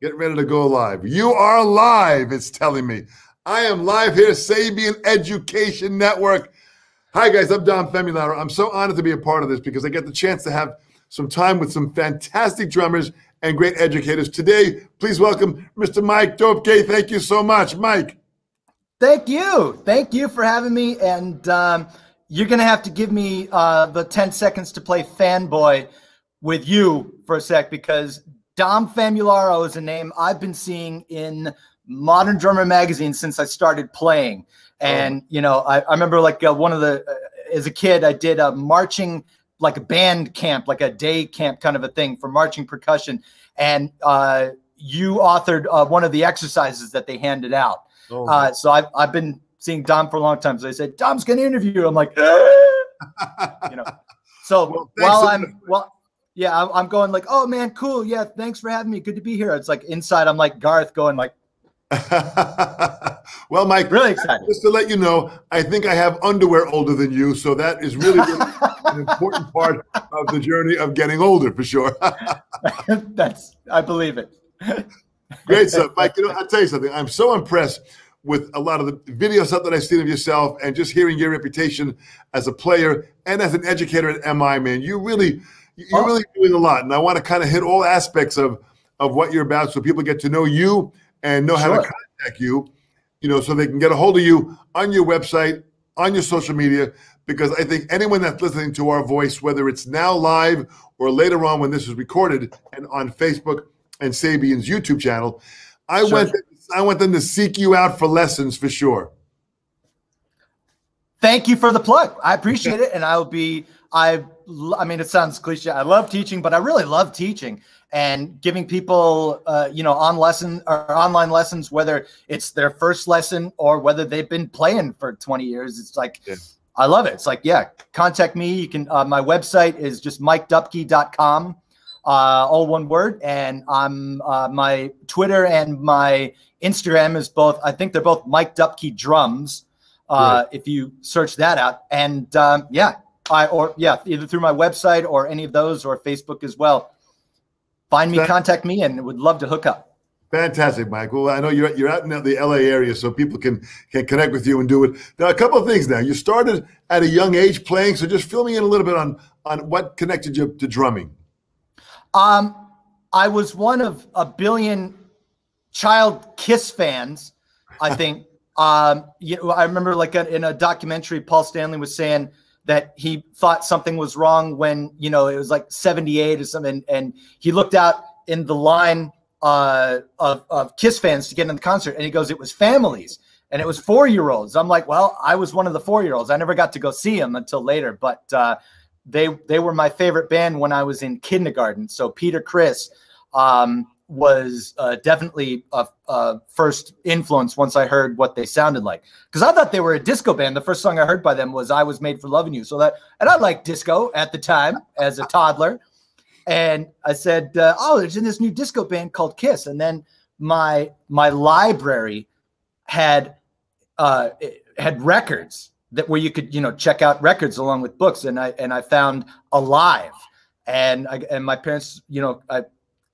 Get ready to go live. You are live, it's telling me. I am live here, Sabian Education Network. Hi, guys. I'm Dom Famularo. I'm so honored to be a part of this because I get the chance to have some time with some fantastic drummers and great educators. Today, please welcome Mr. Mike Dupke. Thank you so much, Mike. Thank you. Thank you for having me. And um, you're going to have to give me uh, the 10 seconds to play fanboy with you for a sec because Dom Famularo is a name I've been seeing in Modern Drummer magazine since I started playing. And, oh. you know, I, I remember like uh, one of the, uh, as a kid, I did a marching, like a band camp, like a day camp kind of a thing for marching percussion. And uh, you authored uh, one of the exercises that they handed out. Oh. Uh, so I've, I've been seeing Dom for a long time. So they said, Dom's going to interview you. I'm like, you know, so well, while I'm, well, yeah, I'm going like, oh man, cool. Yeah, thanks for having me. Good to be here. It's like inside, I'm like Garth going like, well, Mike, really excited. Just to let you know, I think I have underwear older than you, so that is really, really an important part of the journey of getting older, for sure. That's, I believe it. Great stuff, Mike. You know, I'll tell you something. I'm so impressed with a lot of the video stuff that I've seen of yourself, and just hearing your reputation as a player and as an educator at MI. Man, you really you're oh. really doing a lot, and I want to kind of hit all aspects of of what you're about, so people get to know you and know sure. how to contact you. You know, so they can get a hold of you on your website, on your social media, because I think anyone that's listening to our voice, whether it's now live or later on when this is recorded and on Facebook and Sabian's YouTube channel, I sure. want I want them to seek you out for lessons for sure. Thank you for the plug. I appreciate it, and I'll be I I mean, it sounds cliche. I love teaching, but I really love teaching and giving people, uh, you know, on lesson or online lessons, whether it's their first lesson or whether they've been playing for 20 years. It's like, yeah. I love it. It's like, yeah, contact me. You can, uh, my website is just mikedupke.com, uh, all one word. And I'm, uh, my Twitter and my Instagram is both, I think they're both Mike Dupke drums. Uh, if you search that out and, um, yeah, I or yeah, either through my website or any of those or Facebook as well. Find me, contact me, and would love to hook up. Fantastic, Michael. I know you're you're out in the LA area, so people can can connect with you and do it. Now, a couple of things. Now, you started at a young age playing, so just fill me in a little bit on on what connected you to drumming. Um, I was one of a billion child Kiss fans. I think. um, you know, I remember like a, in a documentary, Paul Stanley was saying that he thought something was wrong when you know it was like 78 or something. And he looked out in the line uh, of, of kiss fans to get in the concert. And he goes it was families. And it was four year olds i'm like well i was one of the four year olds i never got to go see them until later. But uh, they they were my favorite band when i was in kindergarten. So peter Criss, um, was uh, definitely a, a, first influence once I heard what they sounded like. Because I thought they were a disco band. The first song I heard by them was "I Was Made for Loving You." So that, and I liked disco at the time as a toddler. And I said, uh, "Oh, there's in this new disco band called Kiss." And then my my library had uh, had records that where you could you know check out records along with books, and I and I found Alive. And I, and my parents, you know, I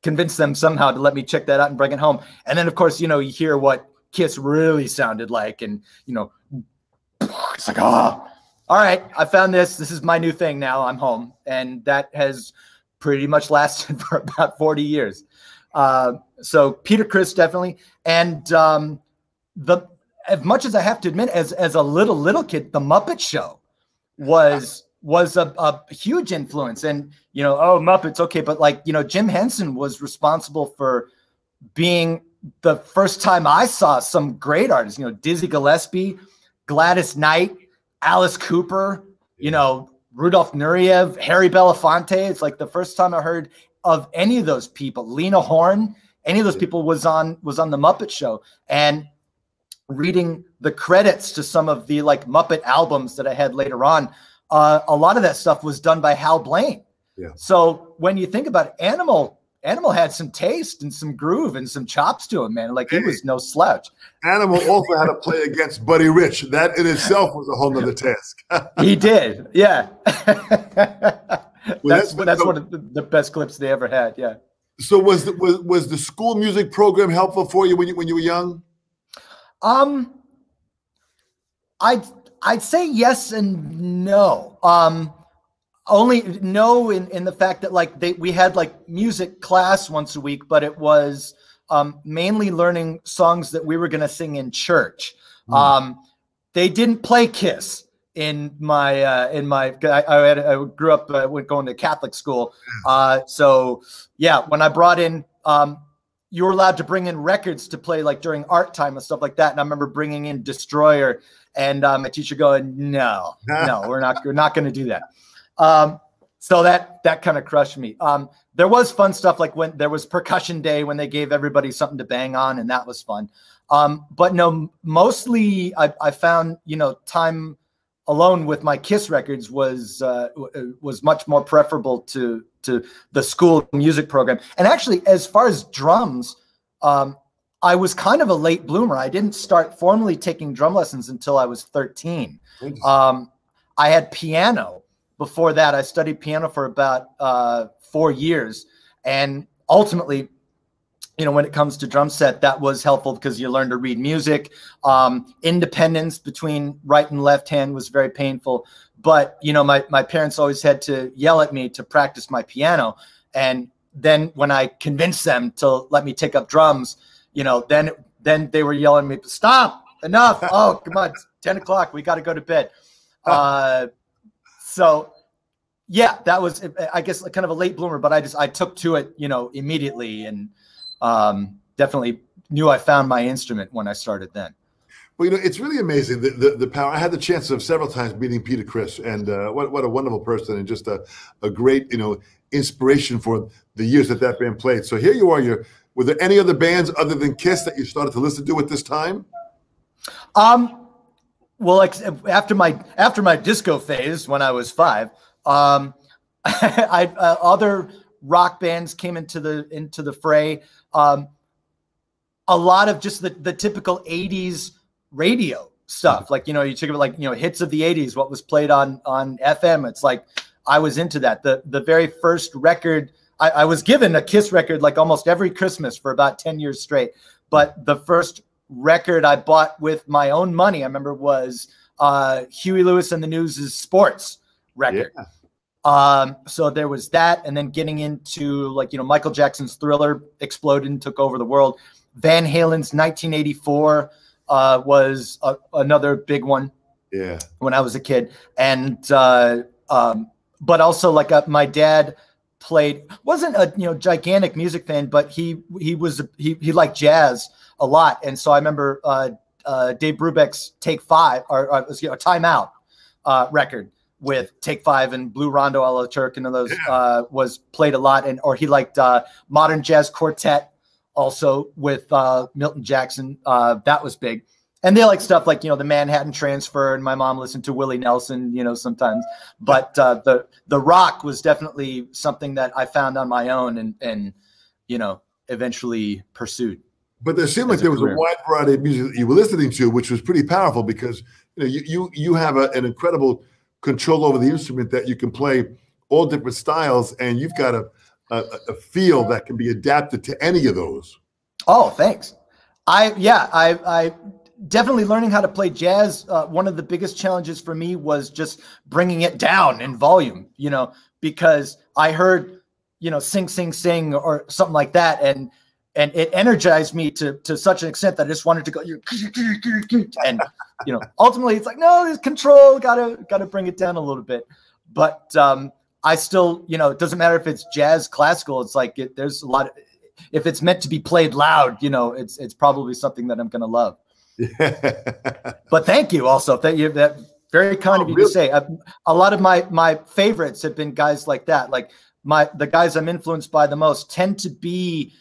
convince them somehow to let me check that out and bring it home. And then, of course, you know, you hear what Kiss really sounded like, and you know, it's like, oh, all right, I found this. This is my new thing now. I'm home, and that has pretty much lasted for about 40 years. Uh, so Peter Criss definitely, and um, the as much as I have to admit, as as a little little kid, the Muppet Show was was a, a huge influence. And, you know, oh, Muppets, okay. But like, you know, Jim Henson was responsible for being the first time I saw some great artists, you know, Dizzy Gillespie, Gladys Knight, Alice Cooper, you know, Rudolf Nureyev, Harry Belafonte. It's like the first time I heard of any of those people. Lena Horne, any of those people was on was on the Muppet Show, and reading the credits to some of the like Muppet albums that I had later on uh, a lot of that stuff was done by Hal Blaine. Yeah. So when you think about it, Animal, Animal had some taste and some groove and some chops to him, man. Like he was no slouch. Animal also had to play against Buddy Rich. That in itself was a whole nother task. he did, yeah. well, that's that's, that's one of the, the best clips they ever had. Yeah. So was the was, was the school music program helpful for you when you when you were young? Um, I'd I'd say yes and no. Um, only no in in the fact that like they we had like music class once a week, but it was um, mainly learning songs that we were going to sing in church. Mm. Um, they didn't play Kiss in my uh, in my I, I, had, I grew up uh, going to Catholic school, uh, so yeah. When I brought in, um, you were allowed to bring in records to play like during art time and stuff like that. And I remember bringing in Destroyer, and um, my teacher going, "No, no, we're not we're not going to do that." Um, so that that kind of crushed me. Um, there was fun stuff like when there was percussion day when they gave everybody something to bang on, and that was fun. Um, but no, mostly I, I found you know time alone with my Kiss records was uh, uh, was much more preferable to to the school music program. And actually, as far as drums, um, I was kind of a late bloomer. I didn't start formally taking drum lessons until I was 13. Um, I had piano before that. I studied piano for about uh, four years, and ultimately you know, when it comes to drum set, that was helpful because you learn to read music. Um, independence between right and left hand was very painful. But, you know, my, my parents always had to yell at me to practice my piano. And then when I convinced them to let me take up drums, you know, then then they were yelling at me, stop, enough. Oh, come on, 10 o'clock. We got to go to bed. Uh, so yeah, that was, I guess, kind of a late bloomer, but I just, I took to it, you know, immediately. And, um, definitely knew I found my instrument when I started then. Well, you know, it's really amazing the, the, the power. I had the chance of several times meeting Peter Criss, and uh, what what a wonderful person, and just a, a great you know inspiration for the years that that band played. So here you are. You're were there any other bands other than Kiss that you started to listen to at this time? Um, well, after my after my disco phase when I was five, um, I uh, other rock bands came into the into the fray. Um, a lot of just the, the typical 80s radio stuff. Mm-hmm. Like, you know, you think of like, you know, hits of the 80s, what was played on on FM. It's like I was into that. The the very first record I, I was given a Kiss record like almost every Christmas for about 10 years straight. But the first record I bought with my own money, I remember was uh, Huey Lewis and the News' Sports record. Yeah. Um, so there was that, and then getting into like you know Michael Jackson's Thriller exploded and took over the world. Van Halen's 1984 uh, was a, another big one. Yeah, when I was a kid, and uh, um, but also like uh, my dad played wasn't a you know gigantic music fan, but he he was he he liked jazz a lot, and so I remember uh, uh, Dave Brubeck's Take Five or, or you know Time Out uh, record with Take Five and Blue Rondo a la Turk and those uh, was played a lot. And or he liked uh, Modern Jazz Quartet also with uh, Milton Jackson. Uh, that was big. And they like stuff like you know the Manhattan Transfer, and my mom listened to Willie Nelson, you know sometimes. But uh, the the rock was definitely something that I found on my own, and and you know eventually pursued. But there seemed like there was a wide variety of music that you were listening to, which was pretty powerful because you know you you, you have a, an incredible control over the instrument that you can play all different styles and you've got a, a, a feel that can be adapted to any of those. Oh, thanks. I, yeah, I, I definitely learning how to play jazz. Uh, one of the biggest challenges for me was just bringing it down in volume, you know, because I heard, you know, sing, sing, sing or something like that. And, and it energized me to to such an extent that I just wanted to go and you know ultimately it's like no there's control gotta gotta bring it down a little bit but um I still you know it doesn't matter if it's jazz classical it's like it, there's a lot of, if it's meant to be played loud you know it's it's probably something that I'm gonna love but thank you also Thank you that very kind oh, of you really? to say a, a lot of my my favorites have been guys like that like my the guys I'm influenced by the most tend to be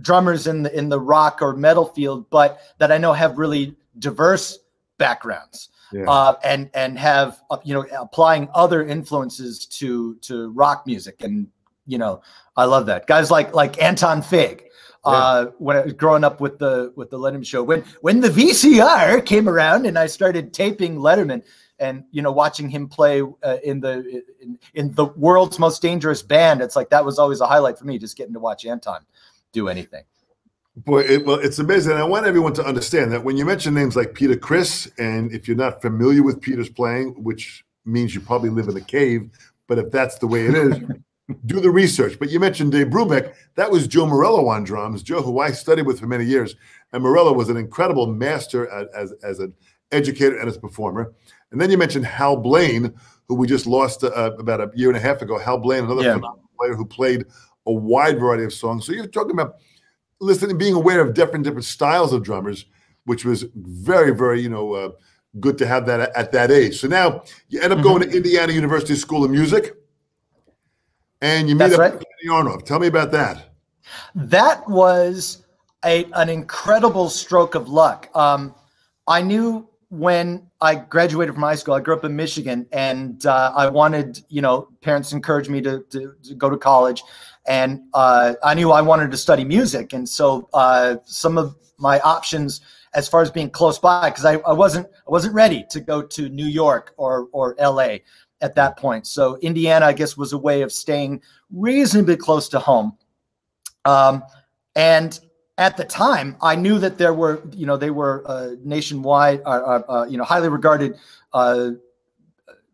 drummers in the in the rock or metal field, but that I know have really diverse backgrounds. Yeah. Uh, and and have uh, you know applying other influences to to rock music and you know I love that guys like like Anton Fig uh, when I was growing up with the with the Letterman show. When when the VCR came around and I started taping Letterman and you know watching him play uh, in the in, in, the world's most dangerous band, it's like that was always a highlight for me, just getting to watch Anton do anything. Boy, it, well, it's amazing. I want everyone to understand that when you mention names like Peter Criss, and if you're not familiar with Peter's playing, which means you probably live in a cave, but if that's the way it is, do the research. But you mentioned Dave Brubeck. That was Joe Morello on drums. Joe, who I studied with for many years, and Morello was an incredible master as, as, as an educator and as a performer. And then you mentioned Hal Blaine, who we just lost uh, about a year and a half ago. Hal Blaine, another yeah. phenomenal player who played a wide variety of songs. So you're talking about listening, being aware of different different styles of drummers, which was very, very, you know, uh, good to have that at, at, that age. So now you end up mm-hmm. going to Indiana University School of Music and you meet That's up right. with Aronoff. Tell me about that. That was a, an incredible stroke of luck. Um, I knew when I graduated from high school, I grew up in Michigan, and uh, I wanted, you know, parents encouraged me to, to, to go to college, and uh, I knew I wanted to study music, and so uh, some of my options as far as being close by, because I, I wasn't I wasn't ready to go to New York or or L.A at that point. So Indiana, I guess, was a way of staying reasonably close to home. Um, and at the time, I knew that there were, you know, they were uh, nationwide, uh, uh, uh you know, highly regarded uh,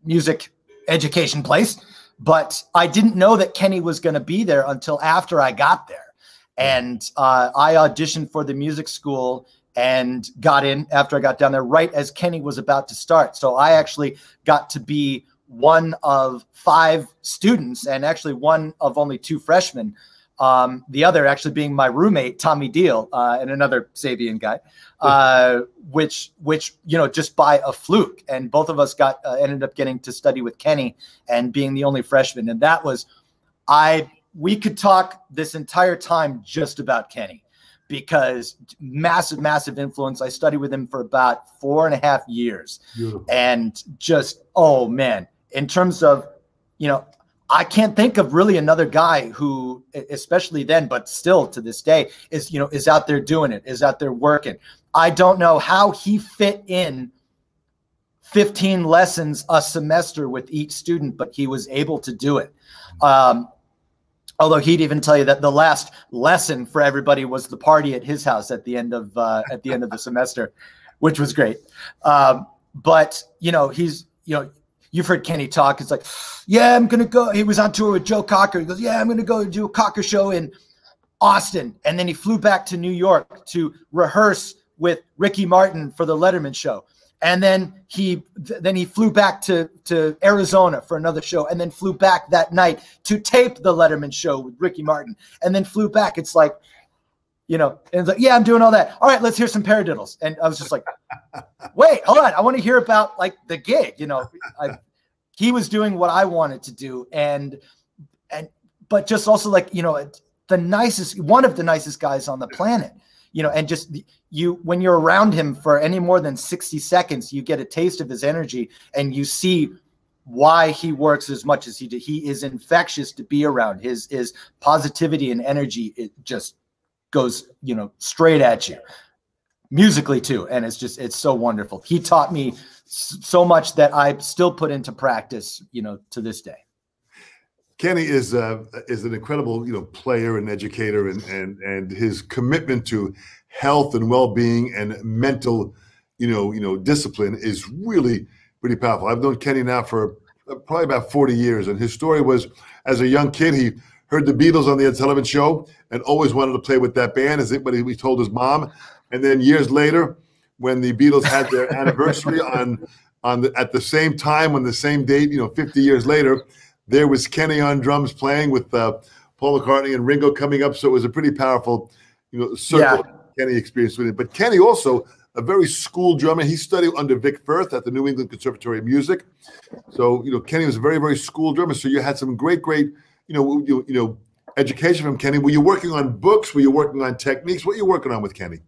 music education place. But I didn't know that Kenny was going to be there until after I got there. And uh, I auditioned for the music school and got in after I got down there right as Kenny was about to start. So I actually got to be one of five students and actually one of only two freshmen. Um, the other actually being my roommate Tommy Deal uh, and another Sabian guy, uh, which which you know just by a fluke, and both of us got uh, ended up getting to study with Kenny and being the only freshman, and that was I we could talk this entire time just about Kenny because massive, massive influence. I studied with him for about four and a half years. Beautiful. And just, oh man, in terms of, you know, I can't think of really another guy who, especially then, but still to this day, is you know is out there doing it, is out there working. I don't know how he fit in 15 lessons a semester with each student, but he was able to do it. Um, although he'd even tell you that the last lesson for everybody was the party at his house at the end of uh, at the end of the semester, which was great. Um, but you know, he's you know you've heard Kenny talk. It's like, yeah, I'm gonna go. He was on tour with Joe Cocker. He goes, yeah, I'm gonna go do a Cocker show in Austin, and then he flew back to New York to rehearse with Ricky Martin for the Letterman show. And then he then he flew back to, to Arizona for another show, and then flew back that night to tape the Letterman show with Ricky Martin, and then flew back. It's like, you know, and it's like, yeah, I'm doing all that. All right, let's hear some paradiddles. And I was just like, wait, hold on. I want to hear about like the gig. You know, I, he was doing what I wanted to do, and and but just also like you know the nicest, one of the nicest guys on the planet. You know, and just you when you're around him for any more than 60 seconds, you get a taste of his energy, and you see why he works as much as he did. He is infectious to be around. His his positivity and energy it just goes you know straight at you musically too. And it's just it's so wonderful. He taught me so much that i still put into practice you know to this day. Kenny is uh, is an incredible you know player and educator and and and his commitment to health and well-being and mental you know you know discipline is really pretty powerful. I've known kenny now for probably about 40 years. And his story was as a young kid he heard the Beatles on the Ed Sullivan Show and always wanted to play with that band, as it what he told his mom. And then years later, when the Beatles had their anniversary on on the, at the same time on the same date, you know, 50 years later, there was Kenny on drums playing with uh, Paul McCartney and Ringo coming up. So it was a pretty powerful, you know, circle yeah. Kenny experience with it. But Kenny also a very school drummer. He studied under Vic Firth at the New England Conservatory of Music. So you know, Kenny was a very very school drummer. So you had some great great you know, you, you know, education from Kenny? Were you working on books? Were you working on techniques? What are you working on with Kenny?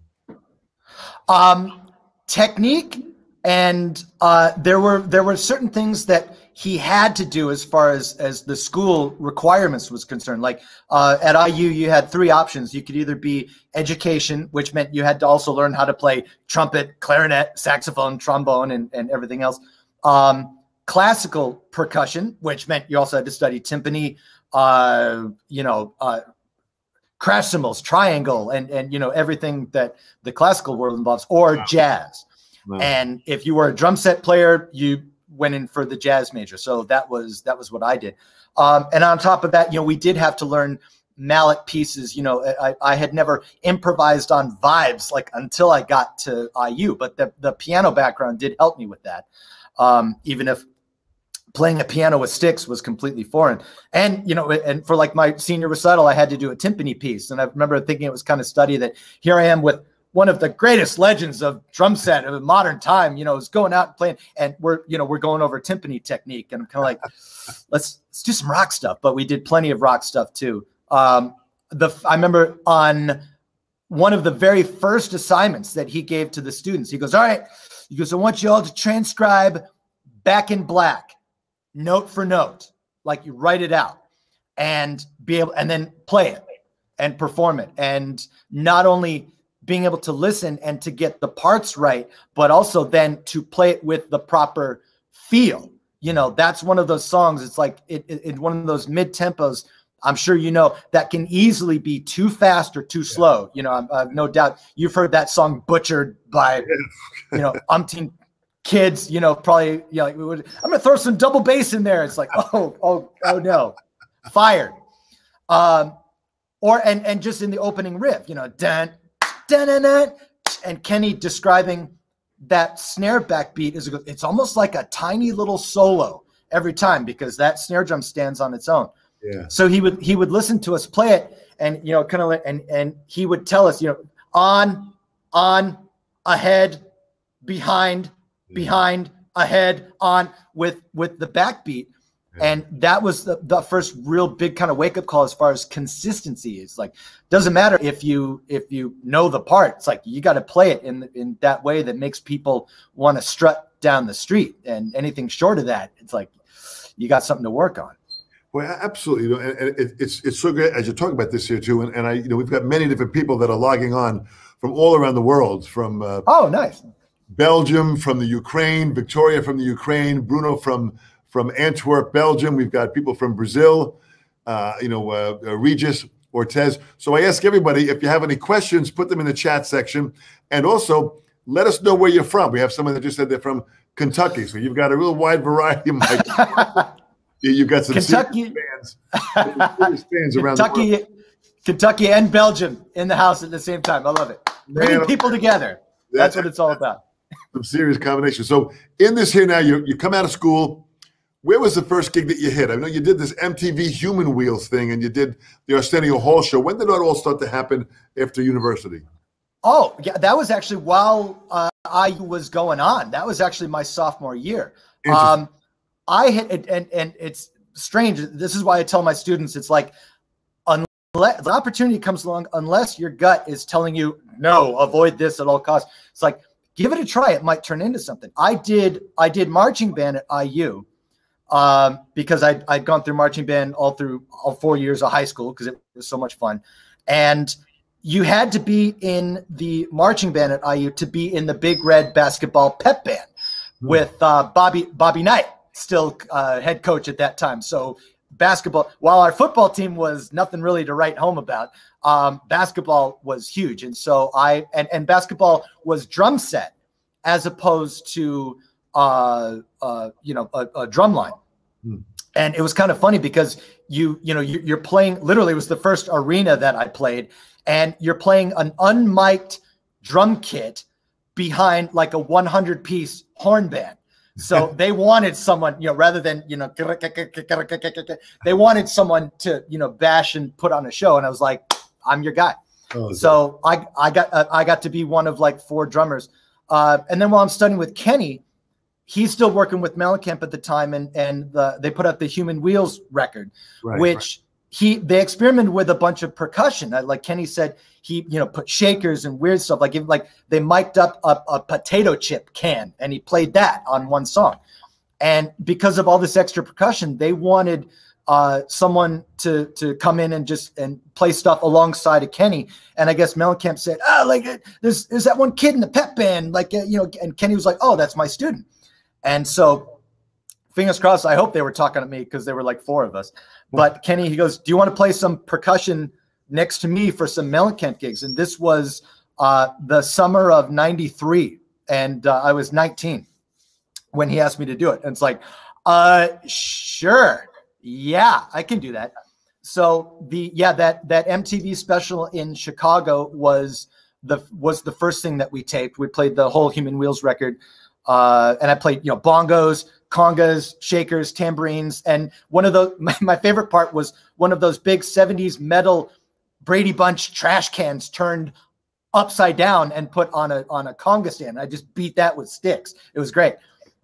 Um, technique, and uh, there were there were certain things that he had to do as far as as the school requirements was concerned. Like uh, at IU, you had three options. You could either be education, which meant you had to also learn how to play trumpet, clarinet, saxophone, trombone, and, and everything else. Um, classical percussion, which meant you also had to study timpani, uh, you know, uh, crash cymbals, triangle, and and you know everything that the classical world involves, or wow. jazz. Wow. And if you were a drum set player, you went in for the jazz major. So that was that was what I did. Um, and on top of that, you know, we did have to learn mallet pieces. You know, I, I had never improvised on vibes like until I got to IU, but the the piano background did help me with that. Um, even if playing a piano with sticks was completely foreign. And you know, and for like my senior recital, I had to do a timpani piece, and I remember thinking it was kind of study that here I am with one of the greatest legends of drum set of modern time, you know, is going out and playing, and we're, you know, we're going over timpani technique, and I'm kind of like, let's let's do some rock stuff. But we did plenty of rock stuff too. Um, the I remember on one of the very first assignments that he gave to the students, he goes, "All right," he goes, "I want you all to transcribe Back in Black, note for note, like you write it out, and be able, and then play it and perform it, and not only." being able to listen and to get the parts right, but also then to play it with the proper feel. You know, that's one of those songs. It's like it, it, it one of those mid tempos. I'm sure you know that can easily be too fast or too yeah. slow. You know, I, I have no doubt you've heard that song butchered by, you know, umpteen kids. You know, probably. Know, like, I'm gonna throw some double bass in there. It's like, oh, oh, oh no, fired. Um, or and and just in the opening riff, you know, dun and Kenny describing that snare backbeat is it's almost like a tiny little solo every time because that snare drum stands on its own. Yeah. So he would he would listen to us play it and you know kind of and and he would tell us you know on on ahead behind behind ahead on with with the backbeat and that was the, the first real big kind of wake up call as far as consistency is like doesn't matter if you if you know the part it's like you got to play it in in that way that makes people want to strut down the street and anything short of that it's like you got something to work on well, absolutely. You know, and, it, it's it's so great as you're talking about this here too. And, and I, you know, we've got many different people that are logging on from all around the world. From uh, oh, nice. Belgium, from the Ukraine, Victoria from the Ukraine, Bruno from from Antwerp, Belgium. We've got people from Brazil, uh, you know, uh, uh, Regis Ortez. So I ask everybody if you have any questions, put them in the chat section. And also let us know where you're from. We have someone that just said they're from Kentucky. So you've got a real wide variety of You've got some Kentucky fans, fans around Kentucky, Kentucky and Belgium in the house at the same time. I love it. Bringing people together. That's what it's all about. Some serious combination. So in this here now, you you come out of school where was the first gig that you hit? I know you did this MTV Human Wheels thing and you did the Arsenio Hall show. When did that all start to happen after university? Oh, yeah, that was actually while uh, I was going on. That was actually my sophomore year. Um, I hit it, and and it's strange. This is why I tell my students it's like unless the opportunity comes along, unless your gut is telling you no, avoid this at all costs. It's like give it a try. It might turn into something. I did. I did marching band at IU um, because I'd, I'd gone through marching band all through all four years of high school because it was so much fun. And you had to be in the marching band at IU to be in the big red basketball pep band mm. with uh, Bobby Bobby Knight, still uh, head coach at that time. So basketball, while our football team was nothing really to write home about, um, basketball was huge. And so I and, and basketball was drum set as opposed to uh, uh, you know a, a drum line. Hmm. And it was kind of funny because you, you know, you're playing. Literally, it was the first arena that I played, and you're playing an unmiked drum kit behind like a 100 piece horn band. So they wanted someone, you know, rather than you know, they wanted someone to you know bash and put on a show. And I was like, I'm your guy. Oh, so I I got uh, I got to be one of like four drummers. Uh, and then while I'm studying with Kenny, he's still working with Mellencamp at the time, and and the, they put out the Human Wheels record, right, which right. He they experimented with a bunch of percussion. Like Kenny said, he you know put shakers and weird stuff. Like like they mic'd up a, a potato chip can, and he played that on one song. And because of all this extra percussion, they wanted uh, someone to to come in and just and play stuff alongside of Kenny. And I guess Mellencamp said, "Oh, like there's there's that one kid in the pep band, like uh, you know." And Kenny was like, "Oh, that's my student." And so, fingers crossed. I hope they were talking to me because there were like four of us. But Kenny, he goes, "Do you want to play some percussion next to me for some Mellencamp gigs?" And this was uh, the summer of '93, and uh, I was 19 when he asked me to do it. And it's like, uh, sure yeah, I can do that. So the yeah that that MTV special in Chicago was the was the first thing that we taped. We played the whole Human Wheels record, uh, and I played you know bongos, congas, shakers, tambourines, and one of the my, my favorite part was one of those big '70s metal Brady Bunch trash cans turned upside down and put on a on a conga stand. I just beat that with sticks. It was great.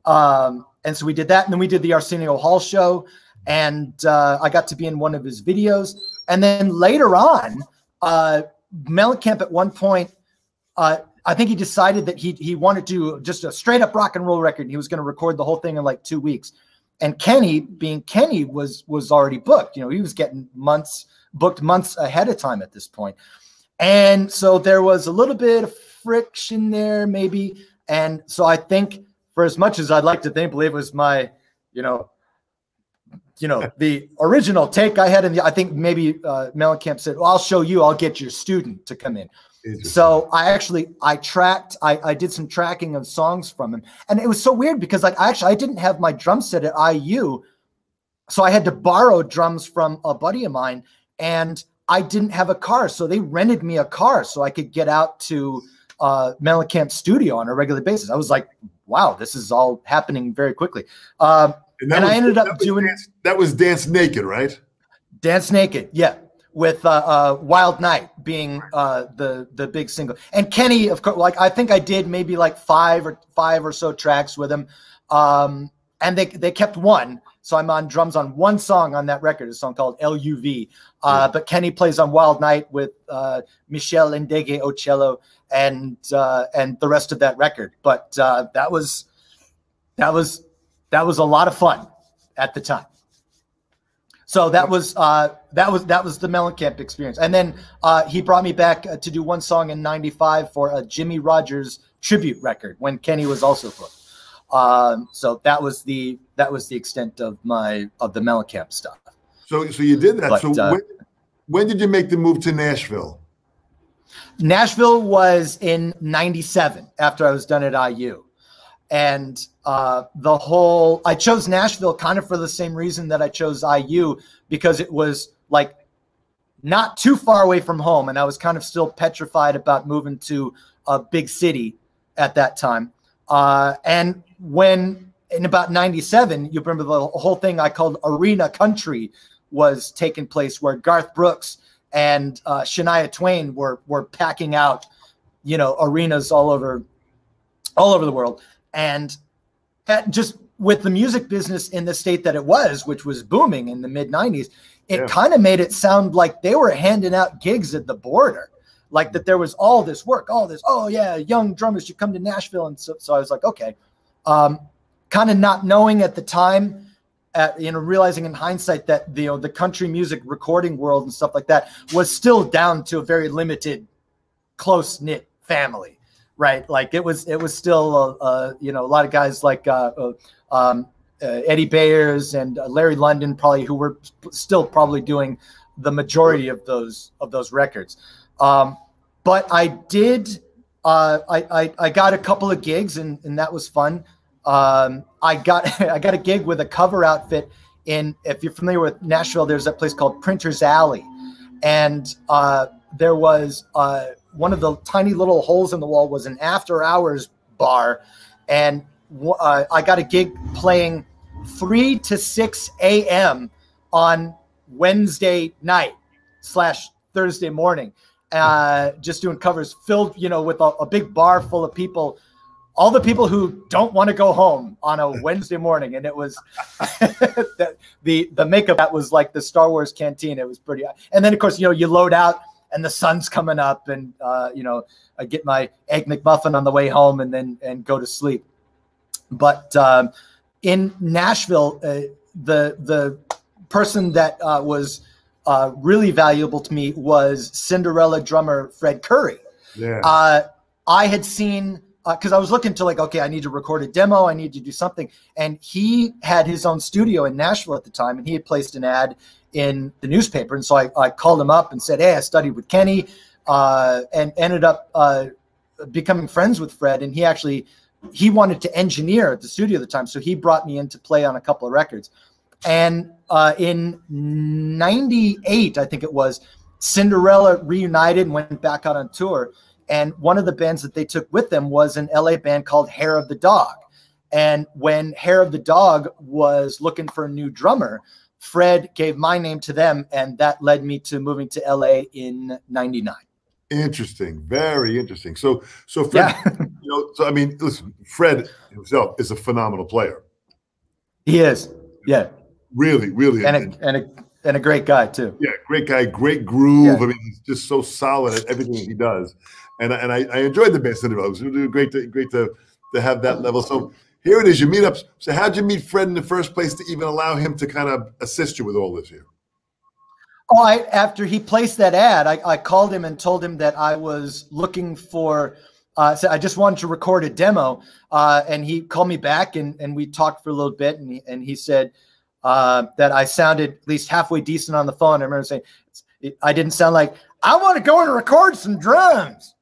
Um, and so we did that, and then we did the Arsenio Hall show and uh, I got to be in one of his videos. And then later on, uh, Mellencamp at one point, uh, I think he decided that he he wanted to just a straight up rock and roll record. And he was going to record the whole thing in like two weeks. And Kenny, being Kenny, was was already booked. You know, he was getting months booked months ahead of time at this point. And so there was a little bit of friction there, maybe. And so I think, for as much as I'd like to think, believe it was my, you know, you know, the original take I had in the, I think maybe uh, Mellencamp said, well, I'll show you, I'll get your student to come in. So I actually, I tracked, I, I did some tracking of songs from him. And it was so weird because like, I actually, I didn't have my drum set at IU. So I had to borrow drums from a buddy of mine and I didn't have a car. So they rented me a car so I could get out to uh, Mellencamp's studio on a regular basis. I was like, wow, this is all happening very quickly. Uh, and, and was, I ended up doing dance, that was Dance Naked, right? Dance Naked, yeah, with uh, uh, Wild Night being uh, the the big single, and Kenny, of course, like I think I did maybe like five or five or so tracks with him, um, and they they kept one. So I'm on drums on one song on that record, a song called LUV. Uh, yeah. But Kenny plays on Wild Night with uh, Meshell Ndegeocello and uh, and the rest of that record. But uh, that was that was that was a lot of fun at the time. So that was uh, that was that was the Mellencamp experience, and then uh, he brought me back uh, to do one song in '95 for a Jimmie Rodgers tribute record when Kenny was also booked. Um, so that was the that was the extent of my of the Mellencamp stuff. So so you did that. But, so uh, when, when did you make the move to Nashville? Nashville was in '97 after I was done at IU and uh, the whole i chose nashville kind of for the same reason that i chose iu because it was like not too far away from home and i was kind of still petrified about moving to a big city at that time. Uh, and when in about 97 you remember the whole thing i called arena country was taking place where garth brooks and uh, shania twain were were packing out you know arenas all over all over the world and just with the music business in the state that it was, which was booming in the mid 90s, it yeah. kind of made it sound like they were handing out gigs at the border. Like that there was all this work, all this, oh yeah, young drummers should come to Nashville. And so, so I was like, okay. Um, kind of not knowing at the time, at, you know, realizing in hindsight that the, you know, the country music recording world and stuff like that was still down to a very limited, close knit family right? Like it was, it was still, uh, uh, you know, a lot of guys like uh, uh um, uh, Eddie Bayers and Larry Londin, probably who were still probably doing the majority of those of those records. Um, but I did, I, I, I got a couple of gigs and and that was fun. Um, I got I got a gig with a cover outfit in. If you're familiar with Nashville, there's that place called Printer's Alley, and uh, there was one of the tiny little holes in the wall was an after hours bar, and uh, I got a gig playing three to six a.m. on Wednesday night slash Thursday morning, uh, just doing covers filled, you know, with a, a big bar full of people all the people who don't want to go home on a Wednesday morning, and it was the, the the makeup that was like the Star Wars canteen. It was pretty, and then of course you know you load out and the sun's coming up, and uh, you know, I get my egg McMuffin on the way home, and then and go to sleep. But um, in Nashville, uh, the the person that uh, was uh, really valuable to me was Cinderella drummer Fred Coury. Yeah. Uh, I had seen because I was looking to like, okay, I need to record a demo, I need to do something, and he had his own studio in Nashville at the time, and he had placed an ad in the newspaper, and so I, I called him up and said, hey, I studied with Kenny, uh, and ended up uh, becoming friends with Fred, and he actually he wanted to engineer at the studio at the time, so he brought me in to play on a couple of records. And uh, in '98, I think it was, Cinderella reunited and went back out on tour. And one of the bands that they took with them was an LA band called Hair of the Dog. And when Hair of the Dog was looking for a new drummer, Fred gave my name to them, and that led me to moving to LA in '99. Interesting, very interesting. So, so Fred, yeah. you know, so I mean, listen, Fred himself is a phenomenal player. He is, yeah, really, really, and a, and a and a great guy too. Yeah, great guy, great groove. Yeah. I mean, he's just so solid at everything he does, and and I, I enjoyed the best interview. It was really great to great to to have that level. So here it is, your meetups. So how'd you meet Fred in the first place to even allow him to kind of assist you with all this here? Oh, I, after he placed that ad, I, I called him and told him that I was looking for. Uh, so I just wanted to record a demo, uh, and he called me back and, and we talked for a little bit, and he, and he said uh, that I sounded at least halfway decent on the phone. I remember saying I didn't sound like I want to go and record some drums.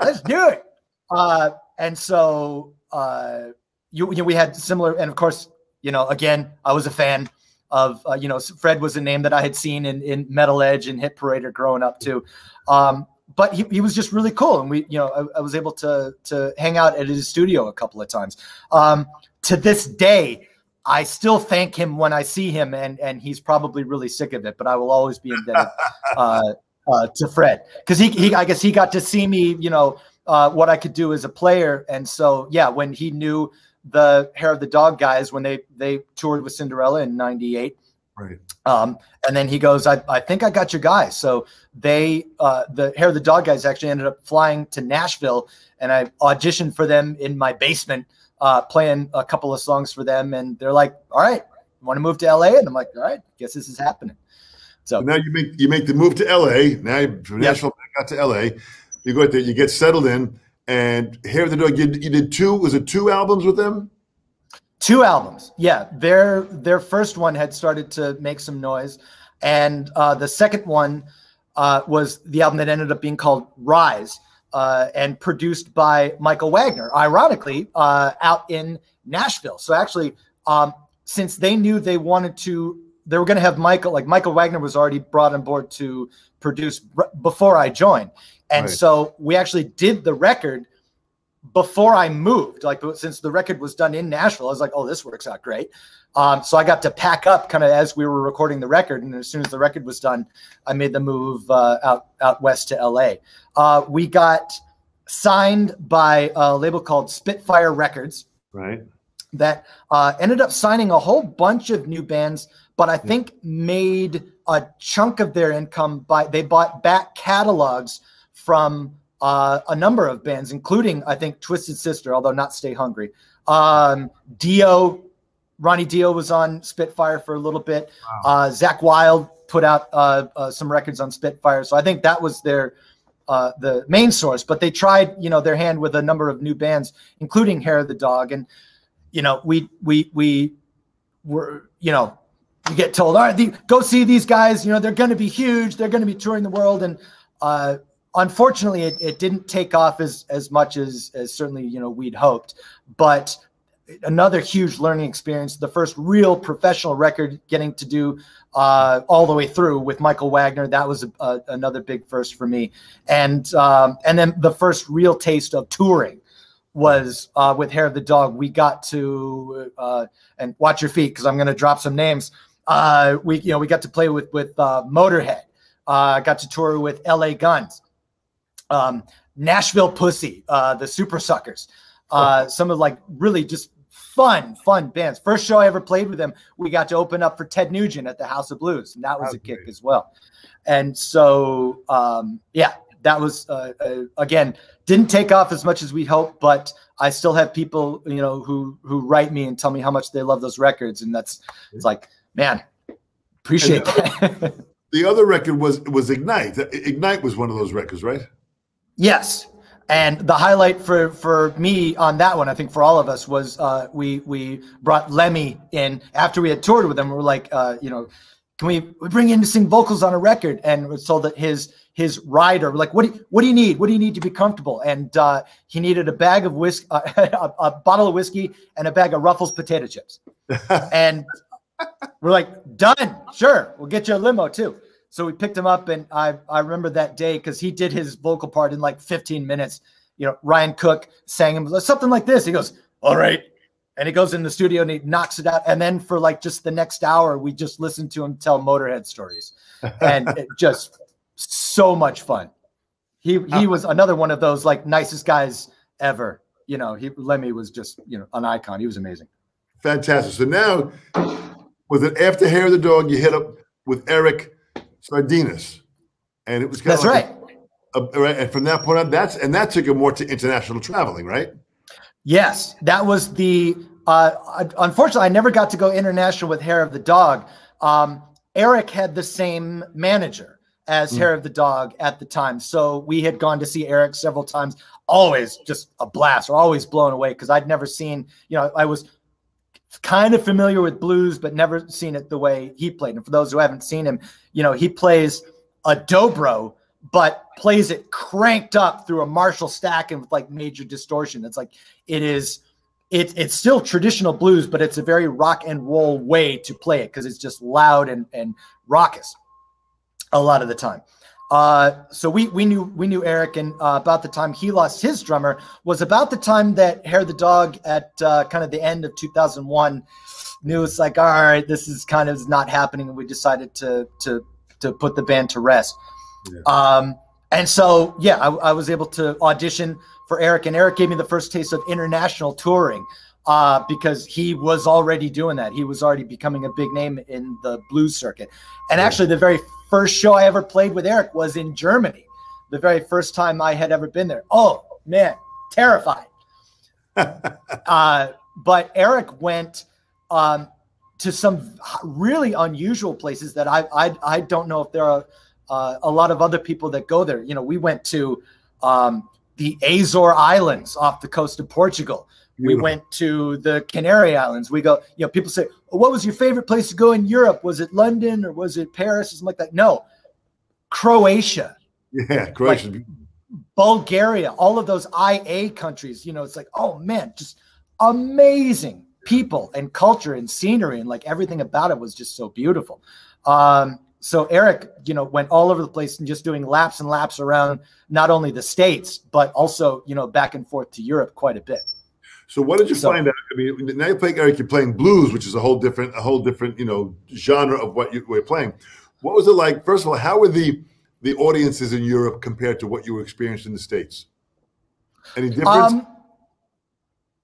Let's do it. Uh, and so uh, you, you know, we had similar, and of course, you know, again, I was a fan of uh, you know Fred was a name that I had seen in in Metal Edge and Hit Parader growing up too. Um, but he, he was just really cool, and we you know I, I, was able to to hang out at his studio a couple of times. Um, to this day, I still thank him when I see him, and and he's probably really sick of it. But I will always be indebted uh, uh, to Fred because he, he I guess he got to see me, you know, uh, what I could do as a player, and so yeah, when he knew the hair of the dog guys when they they toured with Cinderella in '98. Right. Um, and then he goes, I, I think I got your guys. So they, uh, the hair of the dog guys actually ended up flying to Nashville and I auditioned for them in my basement, uh, playing a couple of songs for them. And they're like, all right, want to move to LA? And I'm like, all right, guess this is happening. So, now you make, you make the move to LA. Now from Nashville back out to LA, you go out there, you get settled in and Hair of the Dog. You, you did two. Was it two albums with them? Two albums. Yeah, their their first one had started to make some noise, and uh, the second one uh, was the album that ended up being called Rise. Uh, and produced by Michael Wagener, ironically, uh, out in Nashville. So actually, um, since they knew they wanted to, they were going to have Michael, like Michael Wagener was already brought on board to produce before I joined. And right. so we actually did the record before I moved. Like since the record was done in Nashville, I was like, oh, this works out great. Um, so I got to pack up kind of as we were recording the record, and as soon as the record was done, I made the move uh, out out west to LA. Uh, we got signed by a label called Spitfire Records, right? That uh, ended up signing a whole bunch of new bands, but I think made a chunk of their income by they bought back catalogs from uh, a number of bands, including I think Twisted Sister, although not Stay Hungry. Um, Dio, Ronnie Dio was on Spitfire for a little bit. Wow. Uh, Zakk Wylde put out uh, uh, some records on Spitfire, so I think that was their uh, the main source. But they tried, you know, their hand with a number of new bands, including Hair of the Dog, and you know, we we we were, you know, you get told, all right, the, go see these guys. You know, they're going to be huge. They're going to be touring the world, and uh, unfortunately, it, it didn't take off as as much as as certainly you know we'd hoped. But another huge learning experience. The first real professional record getting to do uh, all the way through with Michael Wagener. That was a, a, another big first for me. And um, and then the first real taste of touring was uh, with Hair of the Dog. We got to uh, and watch your feet because I'm going to drop some names. Uh, we you know we got to play with with uh, Motorhead. Uh, got to tour with L.A. Guns um, Nashville Pussy, uh, the Super Suckers, uh, some of like really just fun, fun bands. First show I ever played with them, we got to open up for Ted Nugent at the House of Blues, and that was a kick as well. And so, um, yeah, that was uh, uh, again didn't take off as much as we hoped, but I still have people, you know, who who write me and tell me how much they love those records, and that's it's like, man, appreciate that. the other record was was Ignite. Ignite was one of those records, right? Yes. And the highlight for for me on that one, I think for all of us, was uh, we we brought Lemmy in after we had toured with him. We were like, uh, you know, can we, we bring in to sing vocals on a record? And was told that his his rider, like, what do you, what do you need? What do you need to be comfortable? And uh, he needed a bag of whiskey, uh, a, a, bottle of whiskey, and a bag of Ruffles potato chips. and we're like, done. Sure, we'll get you a limo too. So we picked him up, and I I remember that day because he did his vocal part in like 15 minutes. You know, Ryan Cook sang him something like this. He goes, "All right," and he goes in the studio and he knocks it out. And then for like just the next hour, we just listened to him tell Motorhead stories, and it just so much fun. He he uh, was another one of those like nicest guys ever. You know, he Lemmy was just you know an icon. He was amazing. Fantastic. So now, was it after Hair of the Dog you hit up with Eric Sardinas, and it was kind that's of like right. A, a, right. And from that point on, that's and that took him more to international traveling, right? Yes, that was the. Uh, unfortunately, I never got to go international with Hair of the Dog. Um, Eric had the same manager as mm. Hair of the Dog at the time, so we had gone to see Eric several times. Always just a blast. We're always blown away because I'd never seen. You know, I was kind of familiar with blues, but never seen it the way he played. And for those who haven't seen him, you know, he plays a dobro, but plays it cranked up through a Marshall stack and with like major distortion. It's like it is. It, it's still traditional blues, but it's a very rock and roll way to play it because it's just loud and, and raucous a lot of the time. Uh, so we we knew we knew Eric, and uh, about the time he lost his drummer was about the time that Hair the Dog at uh, kind of the end of 2001 knew it's like all right, this is kind of not happening, and we decided to to to put the band to rest. Yeah. Um, and so yeah, I, I was able to audition for Eric, and Eric gave me the first taste of international touring uh, because he was already doing that. He was already becoming a big name in the blues circuit. And actually, the very first show I ever played with Eric was in Germany. The very first time I had ever been there. Oh man, terrified. uh, but Eric went um, to some really unusual places that I I, I don't know if there are uh, a lot of other people that go there. You know, we went to um, the Azores Islands off the coast of Portugal. Beautiful. We went to the Canary Islands. We go, you know, people say, well, what was your favorite place to go in Europe? Was it London or was it Paris or something like that? No, Croatia. Yeah, Croatia. Like Bulgaria, all of those IA countries, you know, it's like, oh man, just amazing people and culture and scenery and like everything about it was just so beautiful. Um, so Eric, you know, went all over the place and just doing laps and laps around not only the states but also, you know, back and forth to Europe quite a bit. So what did you so, find out? I mean, now you're playing Eric, you're playing blues, which is a whole different, a whole different, you know, genre of what you were playing. What was it like? First of all, how were the the audiences in Europe compared to what you were experiencing in the States? Any difference? Um,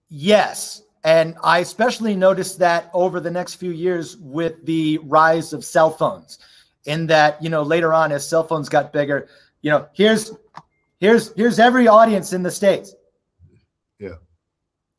yes. And I especially noticed that over the next few years with the rise of cell phones, in that, you know, later on as cell phones got bigger, you know, here's here's here's every audience in the States. Yeah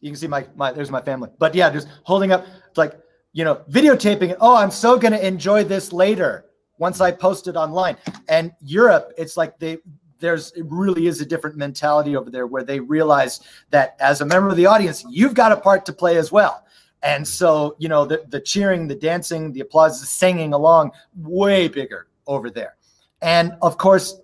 you can see my my there's my family. But yeah, just holding up like you know videotaping it. Oh, I'm so gonna enjoy this later once I post it online. And Europe, it's like they there's it really is a different mentality over there where they realize that as a member of the audience, you've got a part to play as well. And so, you know, the, the cheering, the dancing, the applause, the singing along, way bigger over there. And of course,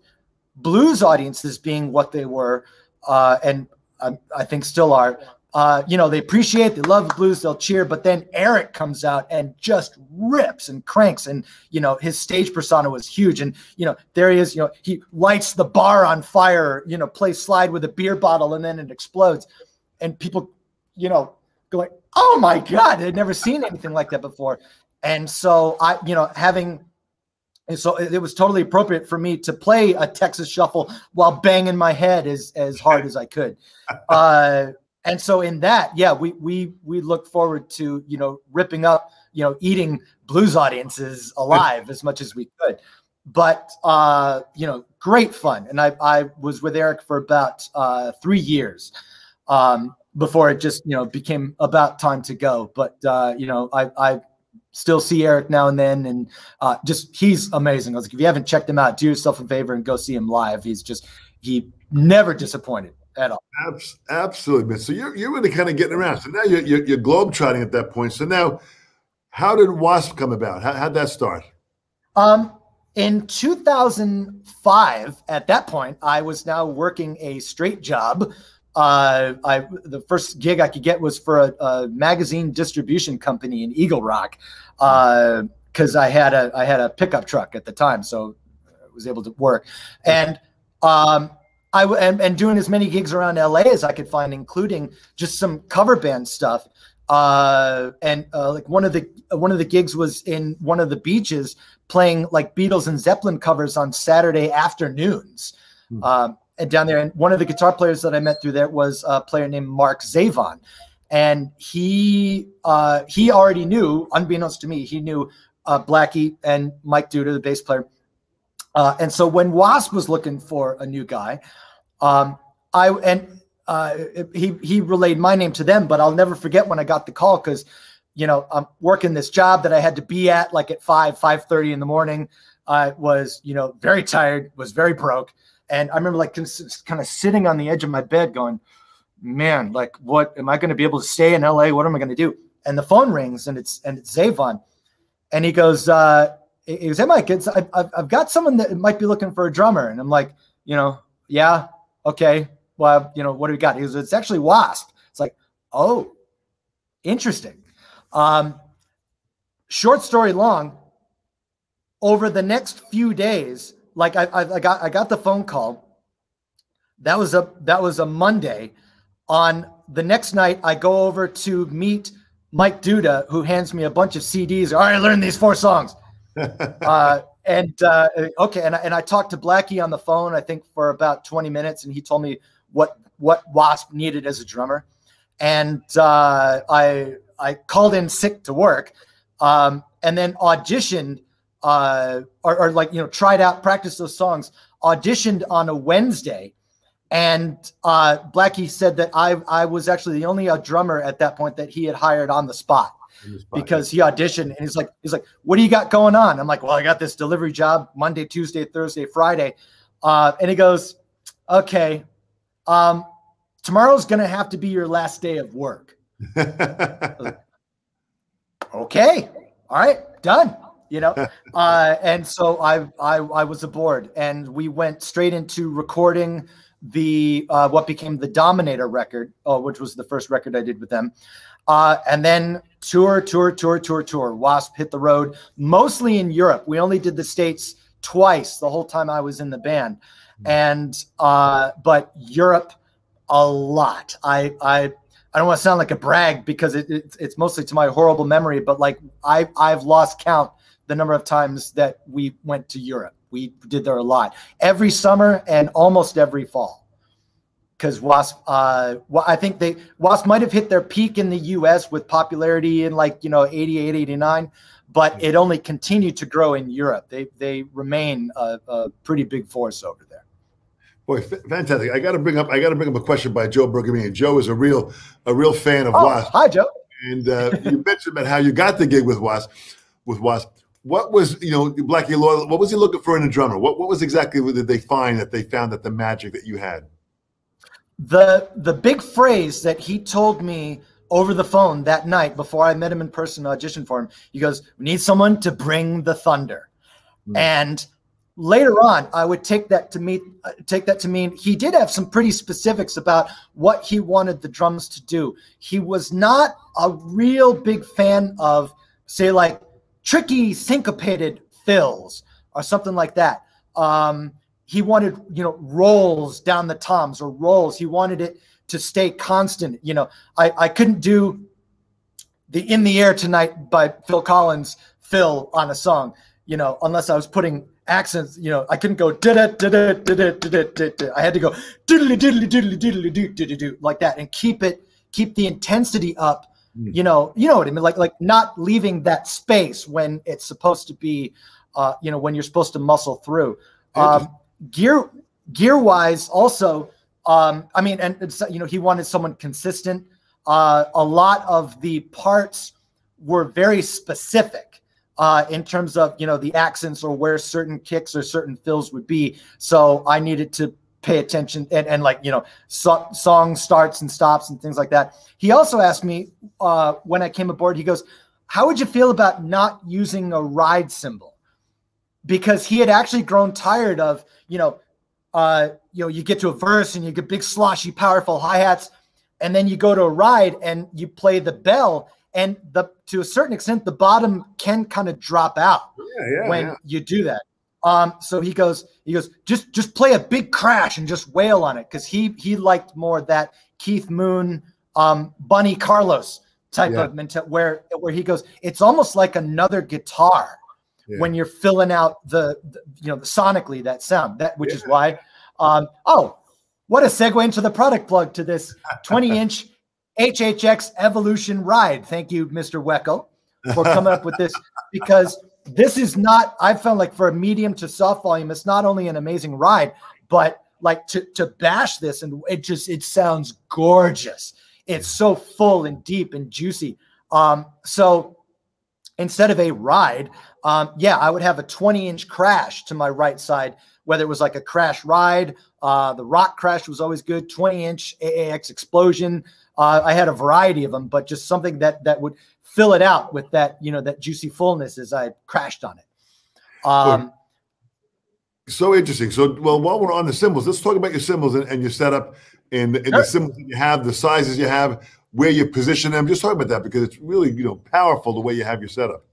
blues audiences being what they were, uh, and I, I think still are, uh, you know, they appreciate, they love the blues, they'll cheer, but then Eric comes out and just rips and cranks. And, you know, his stage persona was huge. And, you know, there he is, you know, he lights the bar on fire, you know, plays slide with a beer bottle and then it explodes. And people, you know, going, oh my God, they'd never seen anything like that before. And so I, you know, having, and so it was totally appropriate for me to play a Texas shuffle while banging my head as, as hard as I could. Uh, and so in that, yeah, we we we look forward to you know ripping up you know eating blues audiences alive as much as we could. But uh, you know, great fun, and I I was with Eric for about uh, three years. Um, before it just you know became about time to go. But uh, you know, I I still see Eric now and then, and uh, just he's amazing. I was like, if you haven't checked him out, do yourself a favor and go see him live. He's just he never disappointed at all. Absolutely, man. So you're you're really kind of getting around. So now you're you're, you're globe trotting at that point. So now, how did Wasp come about? How how'd that start? Um, in 2005, at that point, I was now working a straight job. Uh, I the first gig I could get was for a, a magazine distribution company in Eagle Rock, because uh, I had a I had a pickup truck at the time, so I was able to work. And um, I and, and doing as many gigs around LA as I could find, including just some cover band stuff. Uh, and uh, like one of the one of the gigs was in one of the beaches playing like Beatles and Zeppelin covers on Saturday afternoons. Hmm. Um, and down there, and one of the guitar players that I met through there was a player named Mark Zavon, and he uh, he already knew, unbeknownst to me, he knew uh, Blackie and Mike Duda, the bass player. Uh, and so when Wasp was looking for a new guy, um, I and uh, he he relayed my name to them, but I'll never forget when I got the call because you know I'm working this job that I had to be at like at five five thirty in the morning. I was you know very tired, was very broke, and I remember like kind of sitting on the edge of my bed, going, "Man, like what am I going to be able to stay in LA? What am I going to do?" And the phone rings, and it's and it's Zavon, and he goes, uh, "He goes, hey Mike, it's I've I've got someone that might be looking for a drummer," and I'm like, you know, yeah, okay, well, you know, what do we got? He goes, it's actually Wasp. It's like, oh, interesting. Um, short story long, over the next few days, like I, I, I got I got the phone call. That was a that was a Monday. On the next night, I go over to meet Mike Duda, who hands me a bunch of CDs. All right, learn these four songs. uh, and uh, okay, and, and I talked to Blackie on the phone, I think for about 20 minutes, and he told me what what Wasp needed as a drummer. And uh, I I called in sick to work, um, and then auditioned uh, or, or, like you know tried out, practiced those songs, auditioned on a Wednesday, and uh, Blackie said that I I was actually the only uh, drummer at that point that he had hired on the spot because he auditioned and he's like, he's like, what do you got going on? I'm like, well, I got this delivery job Monday, Tuesday, Thursday, Friday. Uh, and he goes, okay, um, tomorrow's going to have to be your last day of work. like, okay. All right. Done. You know, uh, and so I, I, I was aboard and we went straight into recording the, uh, what became the Dominator record, oh, which was the first record I did with them. Uh, and then tour, tour, tour, tour, tour. Wasp hit the road mostly in Europe. We only did the States twice the whole time I was in the band. And, uh, but Europe a lot. I, I, I don't want to sound like a brag because it, it, it's mostly to my horrible memory, but like I, I've lost count the number of times that we went to Europe. We did there a lot every summer and almost every fall because Wasp, uh, I think they Wasp might have hit their peak in the U.S. with popularity in like you know 88, 89, but it only continued to grow in Europe. They they remain a, a pretty big force over there. Boy, fantastic! I got to bring up I got to bring up a question by Joe Bergamini. Joe is a real a real fan of oh, Wasp. Hi, Joe. And uh, you mentioned about how you got the gig with Wasp. With Wasp, what was you know Blackie Lawless? What was he looking for in a drummer? What what was exactly what did they find that they found that the magic that you had? The the big phrase that he told me over the phone that night before I met him in person audition for him. He goes, "We need someone to bring the thunder," mm. and later on, I would take that to mean uh, take that to mean he did have some pretty specifics about what he wanted the drums to do. He was not a real big fan of, say, like tricky syncopated fills or something like that. Um, he wanted you know rolls down the toms or rolls. He wanted it to stay constant you know. I i couldn't do the in the air tonight by phil collins phil on a song you know unless i was putting accents you know. I couldn't go da da da da da da da i had to go diddly diddly diddly diddly do diddly do like that and keep it keep the intensity up you know. You know what i mean? Like like not leaving that space when it's supposed to be uh you know when you're supposed to muscle through. Um gear gear wise also Um, I mean, and you know, he wanted someone consistent. Uh, a lot of the parts were very specific uh, in terms of you know the accents or where certain kicks or certain fills would be. So I needed to pay attention and, and like you know so, song starts and stops and things like that. He also asked me uh, when I came aboard. He goes, "How would you feel about not using a ride cymbal?" Because he had actually grown tired of you know. Uh, you know, you get to a verse and you get big sloshy, powerful hi hats, and then you go to a ride and you play the bell, and the to a certain extent the bottom can kind of drop out yeah, yeah, when yeah. you do that um so he goes he goes just just play a big crash and just wail on it because he he liked more that keith moon um bunny carlos type Yeah. of mental where where he goes it's almost like another guitar Yeah. when you're filling out the, the you know the sonically that sound that which is why um oh what a segue into the product plug to this 20 inch HHX Evolution ride. Thank you, Mr. Weckl, for coming up with this because this is not, I felt like for a medium to soft volume, it's not only an amazing ride, but like to, to bash this and it just, it sounds gorgeous. It's so full and deep and juicy. Um, so instead of a ride, um, yeah, I would have a 20 inch crash to my right side, whether it was like a crash ride, uh, the rock crash was always good, 20 inch AAX explosion. Uh, I had a variety of them, but just something that that would fill it out with that, you know, that juicy fullness as I crashed on it. Um, So interesting. So, well, while we're on the cymbals, let's talk about your cymbals and, and your setup and, and Sure. the cymbals that you have, the sizes you have, where you position them. Just talk about that because it's really, you know, powerful the way you have your setup.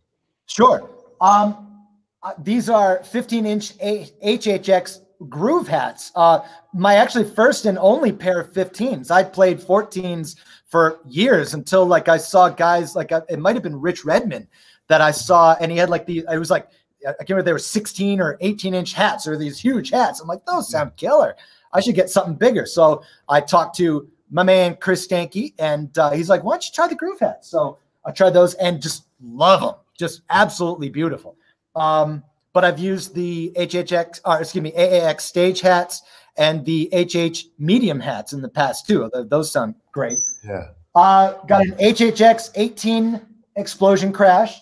Sure. Um, uh, these are 15 inch HHX groove hats. Uh, my actually first and only pair of 15s. I played 14s for years until like I saw guys like uh, it might have been Rich Redmond that I saw, and he had like the it was like I can't remember they were 16 or 18 inch hats or these huge hats. I'm like those sound killer. I should get something bigger. So I talked to my man Chris Stankee, and uh, he's like, "Why don't you try the groove hats?" So I tried those and just love them. Just absolutely beautiful. Um, but I've used the HHX, or excuse me, AAX stage hats and the HH medium hats in the past too. Those sound great. Yeah. Uh, got an HHX 18 explosion crash,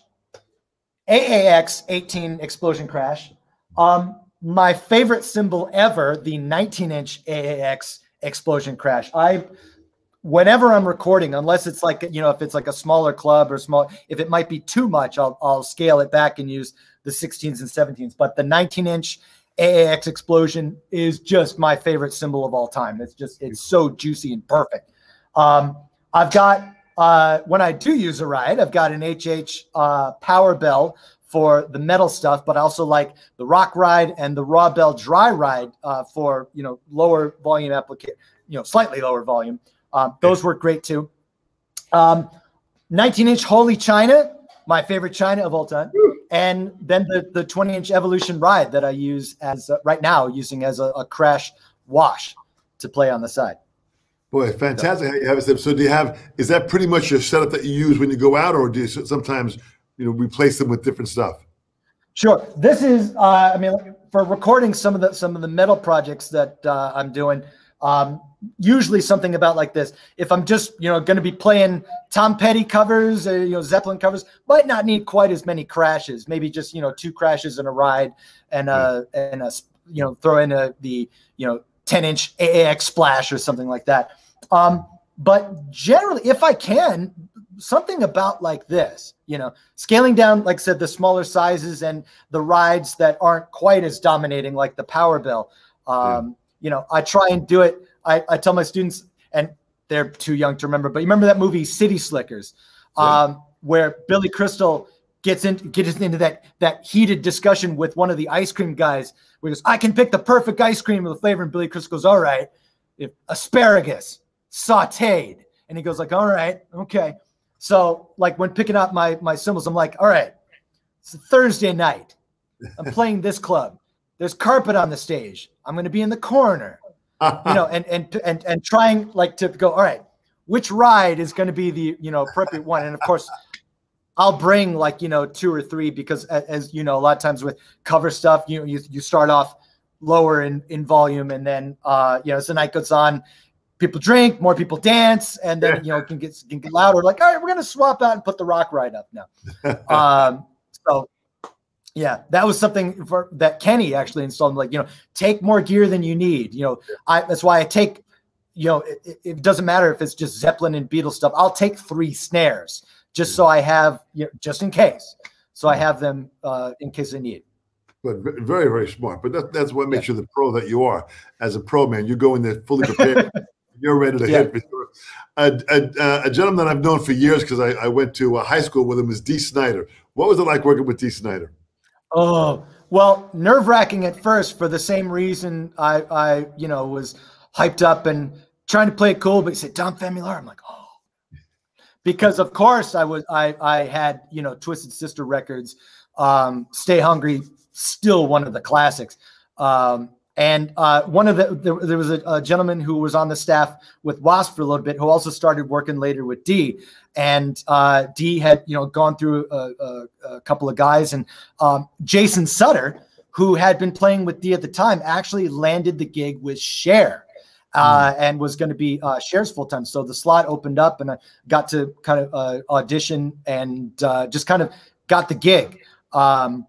AAX 18 explosion crash. Um, my favorite cymbal ever, the 19 inch AAX explosion crash. I, whenever I'm recording, unless it's like, you know, if it's like a smaller club or small, if it might be too much, I'll, I'll scale it back and use the 16s and 17s. But the 19 inch AAX explosion is just my favorite cymbal of all time. It's just, it's so juicy and perfect. Um, I've got uh, when I do use a ride, I've got an HH uh, power bell for the metal stuff, but I also like the rock ride and the raw bell dry ride uh, for you know lower volume application, you know slightly lower volume. Um, those work great too. Um, 19 inch Holy China, my favorite China of all time, and then the the 20 inch Evolution ride that I use as uh, right now using as a, a crash wash to play on the side. Boy, fantastic. how you have it. So, do you have? Is that pretty much your setup that you use when you go out, or do you sometimes, you know, replace them with different stuff? Sure. This is, uh, I mean, for recording some of the some of the metal projects that uh, I'm doing. Um, usually something about like this. If I'm just, you know, going to be playing Tom Petty covers or you know Zeppelin covers, might not need quite as many crashes. Maybe just you know two crashes in a ride, and uh and a you know throw in a the you know 10 inch AAX splash or something like that. Um, but generally, if I can, something about like this, you know, scaling down, like I said, the smaller sizes and the rides that aren't quite as dominating, like the Power Bell. Um, You know, I try and do it. I, I tell my students, and they're too young to remember, but you remember that movie City Slickers, um, where Billy Crystal gets in gets into that that heated discussion with one of the ice cream guys, where he goes, "I can pick the perfect ice cream with the flavor," and Billy Crystal goes, "All right, if asparagus sautéed," and he goes like, "All right, okay." So like when picking out my my cymbals, I'm like, "All right, it's a Thursday night. I'm playing this club. There's carpet on the stage. I'm going to be in the corner." You know, and and and and trying like to go, all right, which ride is going to be the you know appropriate one? And of course, I'll bring like you know two or three because as, as you know, a lot of times with cover stuff, you you you start off lower in in volume, and then uh, you know as the night goes on, people drink, more people dance, and then you know it can get can get louder. Like, all right, we're gonna swap out and put the rock ride up now. um, so yeah, that was something for, that Kenny actually installed. Like, you know, take more gear than you need. You know, I that's why I take. You know, it, it doesn't matter if it's just Zeppelin and Beatles stuff. I'll take three snares just so I have, you know, just in case. So I mm-hmm. have them uh, in case I need. But very, very smart. But that, that's what makes yeah. you the pro that you are. As a pro man, you go in there fully prepared. You're ready to yeah. hit. A, a, uh, a, gentleman I've known for years because I, I, went to uh, high school with him is Dee Snider. What was it like working with Dee Snider? Oh, well, nerve wracking at first for the same reason I, I, you know, was hyped up and trying to play it cool. But he said, Dom Famularo. I'm like, oh, because of course I was, I, I had, you know, Twisted Sister records, um, Stay Hungry, still one of the classics. Um, and uh, one of the there, there was a, a, gentleman who was on the staff with Wasp for a little bit, who also started working later with Dee. And uh, Dee had you know gone through a, a, a couple of guys, and um, Jason Sutter, who had been playing with Dee at the time, actually landed the gig with Cher. Uh, mm. and was going to be uh, Cher's full time. So the slot opened up, and I got to kind of uh, audition and uh, just kind of got the gig um,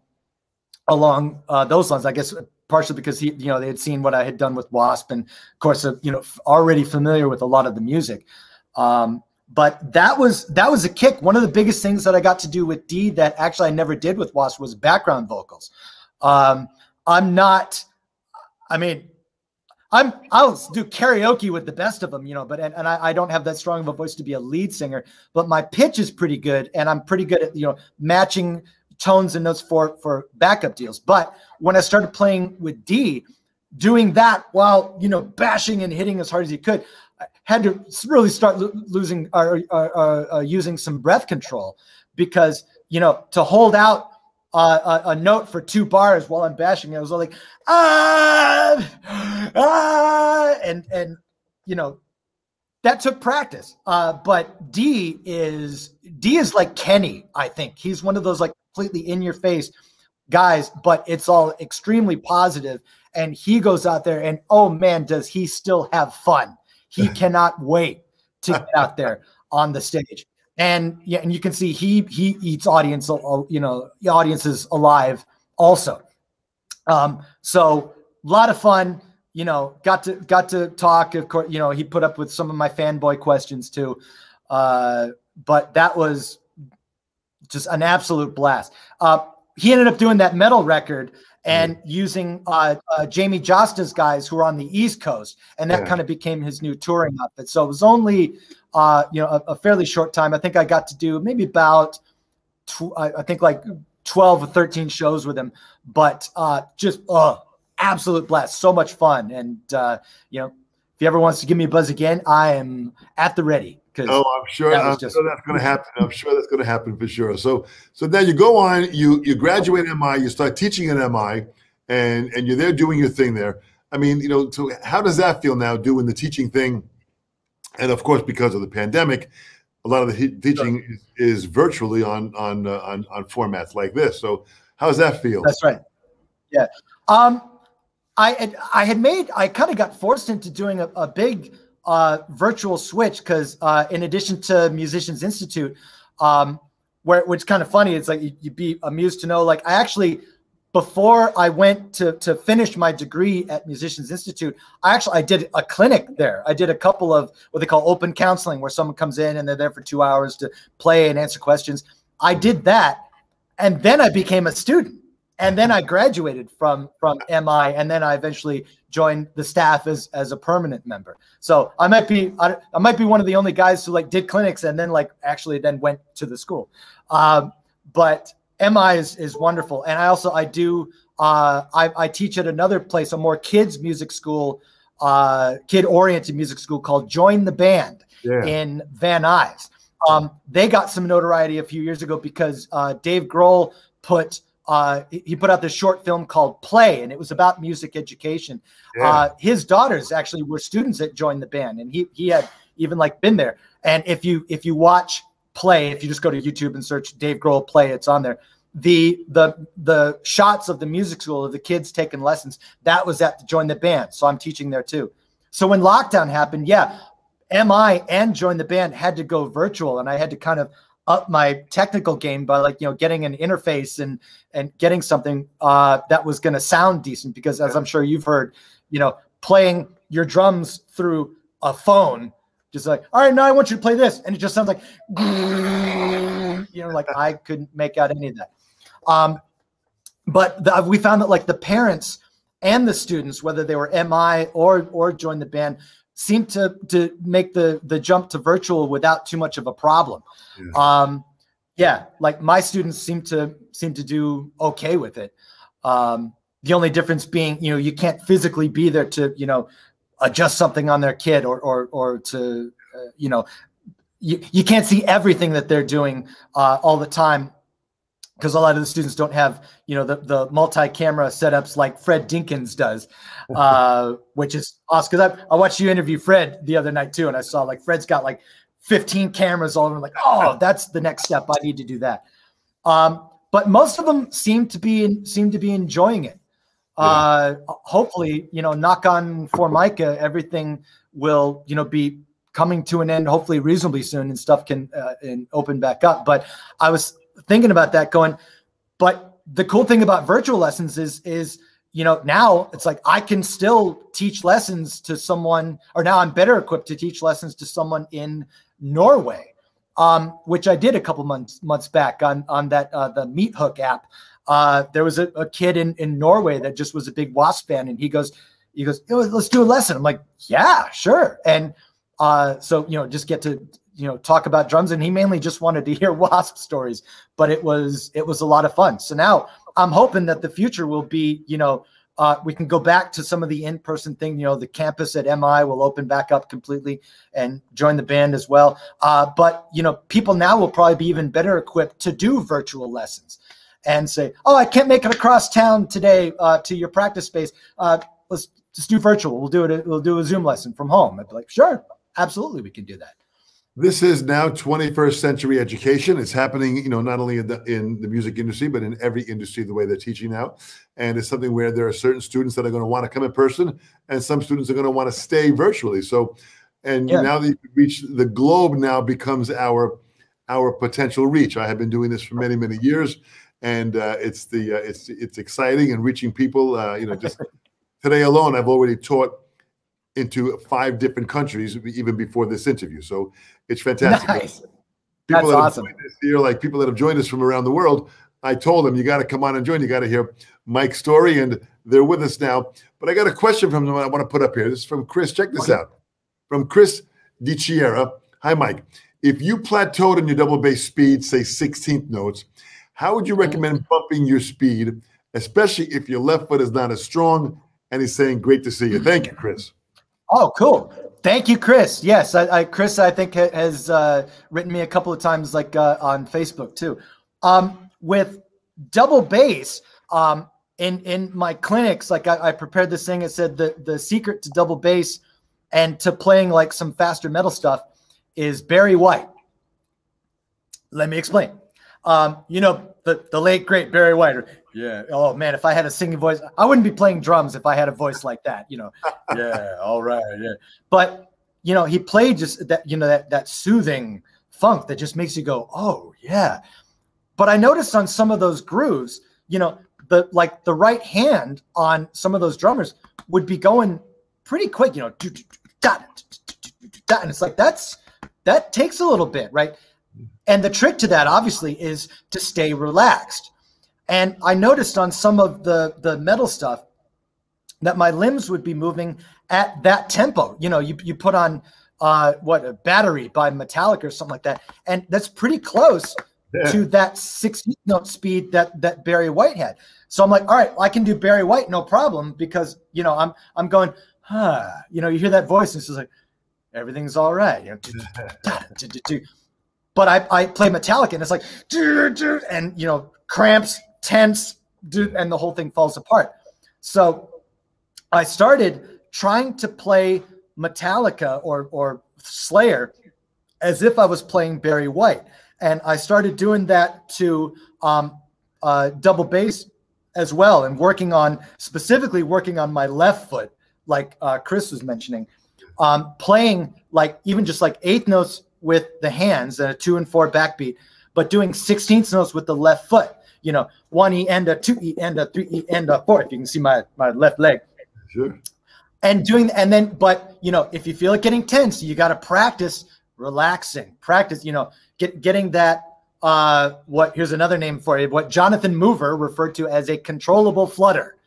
along uh, those lines. I guess partially because he, you know, they had seen what I had done with Wasp, and of course, uh, you know, already familiar with a lot of the music. Um, but that was that was a kick. One of the biggest things that I got to do with Dee that actually I never did with Wasp was background vocals. Um, I'm not. I mean, I'm I'll do karaoke with the best of them, you know, but and, and I, I, don't have that strong of a voice to be a lead singer, but my pitch is pretty good and I'm pretty good at you know matching tones and notes for for backup deals. But when I started playing with Dee, doing that while you know bashing and hitting as hard as he could, had to really start lo- losing or uh, using some breath control because you know to hold out uh, a, a, note for two bars while I'm bashing. I was all like ah ah and and you know that took practice. Uh, but Dee is Dee is like Kenny. I think he's one of those like completely in your face guys, but it's all extremely. And he goes out there and oh man, does he still have fun? He cannot wait to get out there on the stage. And yeah, and you can see he he eats audience, you know, audiences alive also. Um, so a lot of fun you know, got to got to talk. Of course, you know, he put up with some of my fanboy questions too. Uh, but that was just an absolute blast. Uh, he ended up doing that metal record and using uh, uh, Jamey Jasta's guys who are on the East Coast, and that yeah. kind of became his new touring outfit. So it was only, uh, you know, a, a, fairly short time. I think I got to do maybe about, tw- I think like twelve or thirteen shows with him, but uh, just absolute blast. So much fun. And, uh, you know, if he ever wants to give me a buzz again, I am at the ready. Oh, I'm sure. That I'm just, sure that's going to happen. I'm sure that's going to happen for sure. So, so then you go on, you you graduate MI, you start teaching at MI, and and you're there doing your thing there. I mean, you know, so how does that feel now, doing the teaching thing? And of course, because of the pandemic, a lot of the teaching sure. is, is, virtually on on, uh, on on formats like this. So, how does that feel? That's right. Yeah. Um, I had, I had made I kind of got forced into doing a, a big uh, virtual switch because uh, in addition to Musicians Institute, um, where which kind of funny, it's like you, would be amused to know like I actually before I went to to finish my degree at Musicians Institute, I actually I did a clinic there. I did a couple of what they call open counseling, where someone comes in and they're there for two hours to play and answer questions. I did that, and then I became a student and then I graduated from from MI, and then I eventually joined the staff as as a permanent member. So I might be I, I might be one of the only guys who like did clinics and then like actually then went to the school. Um, but MI is is wonderful, and I also I do uh, I, I teach at another place, a more kids music school, uh, kid oriented music school called Join the Band yeah. in Van Nuys. Um, they got some notoriety a few years ago because uh, Dave Grohl put uh, he put out this short film called Play, and it was about music education. Yeah. Uh, his daughters actually were students that joined the band, and he he had even like been there. And if you if you watch Play, if you just go to YouTube and search Dave Grohl Play, it's on there. the the the shots of the music school of the kids taking lessons that was at the join the band so i'm teaching there too so when lockdown happened yeah mi and join the band had to go virtual and i had to kind of up my technical game by like you know getting an interface and and getting something uh, that was going to sound decent because as i'm sure you've heard you know playing your drums through a phone just like all right now i want you to play this and it just sounds like you know like i couldn't make out any of that. Um, but the, we found that like the parents and the students, whether they were MI or or joined the band, seemed to to make the the jump to virtual without too much of a problem. Yeah. Um, yeah, like my students seem to seem to do okay with it. Um, the only difference being, you know, you can't physically be there to, you know, adjust something on their kid or or or to, uh, you know, you, you can't see everything that they're doing uh, all the time because a lot of the students don't have you know the, the multi-camera setups like fred dinkins does uh, which is awesome because I, I watched you interview fred the other night too and i saw like fred's got like 15 cameras all over like oh that's the next step. I need to do that. Um, but most of them seem to be seem to be enjoying it. Uh, hopefully you know knock on formica everything will you know be coming to an end hopefully reasonably soon and stuff can uh, and open back up. But i was thinking about that going, but the cool thing about virtual lessons is, is, you know, now it's like I can still teach lessons to someone, or now I'm better equipped to teach lessons to someone in Norway, um, which I did a couple months months back on on that uh, the Meathook app. Uh, there was a, a, kid in in Norway that just was a big Wasp fan, and he goes, he goes, let's do a lesson. I'm like, yeah, sure. And uh, so you know, just get to you know talk about drums and he mainly just wanted to hear wasp stories but it was it was a lot of fun. So now i'm hoping that the future will be you know uh, we can go back to some of the in-person thing you know the campus at mi will open back up completely and join the band as well. Uh, but you know people now will probably be even better equipped to do virtual lessons and say oh i can't make it across town today uh, to your practice space. Uh, let's just do virtual. We'll do it we'll do a zoom lesson from home. I'd be like sure absolutely we can do that this is now 21st century education. It's happening, you know, not only in the in the music industry, but in every industry the way they're teaching now. And it's something where there are certain students that are going to want to come in person, and some students are going to want to stay virtually. So, and yeah. now that you reach the globe, now becomes our our potential reach. I have been doing this for many many years, and uh, it's the uh, it's it's exciting and reaching people. Uh, you know, just today alone, I've already taught into five different countries even before this interview. So it's fantastic. Nice. People That's that awesome. This year, like people that have joined us from around the world, I told them you got to come on and join. You got to hear Mike's story, and they're with us now. But I got a question from them I want to put up here. This is from Chris. Check this out. From Chris DiCiera. Hi, Mike. If you plateaued in your double bass speed, say 16th notes, how would you recommend mm. bumping your speed, especially if your left foot is not as strong? And he's saying, Great to see you. Thank you, Chris. Oh, cool. Thank you, Chris. Yes, I, I Chris, I think has uh, written me a couple of times, like uh, on Facebook too. Um, with double bass, um, in in my clinics, like I, I prepared this thing. It said the the secret to double bass and to playing like some faster metal stuff is Barry White. Let me explain. Um, you know the the late great Barry White. Yeah. Oh man, if I had a singing voice, I wouldn't be playing drums if I had a voice like that. You know. yeah. All right. Yeah. But you know, he played just that. You know that that soothing funk that just makes you go, oh yeah. But I noticed on some of those grooves, you know, the like the right hand on some of those drummers would be going pretty quick. You know, and it's like that's that takes a little bit, right? And the trick to that, obviously, is to stay relaxed and I noticed on some of the the metal stuff that my limbs would be moving at that tempo. You know, you you put on uh, what a battery by Metallica or something like that, and that's pretty close yeah. to that 16 note speed that that Barry White had. So I'm like, all right, I can do Barry White, no problem, because you know I'm I'm going, huh. You know, you hear that voice, and it's just like everything's all right. You know, but I I play Metallica, and it's like, and you know, cramps tense, and the whole thing falls apart. So I started trying to play Metallica or or Slayer as if I was playing Barry White, and I started doing that to um, uh, double bass as well, and working on specifically working on my left foot, like uh, Chris was mentioning, um, playing like even just like eighth notes with the hands and a two and four backbeat, but doing sixteenth notes with the left foot. You know, one E and a two E and a three E and a four. If you can see my my left leg. Sure. And doing and then, but you know, if you feel it getting tense, you got to practice relaxing. Practice, you know, get getting that uh, what here's another name for it. What Jonathan Mover referred to as a controllable flutter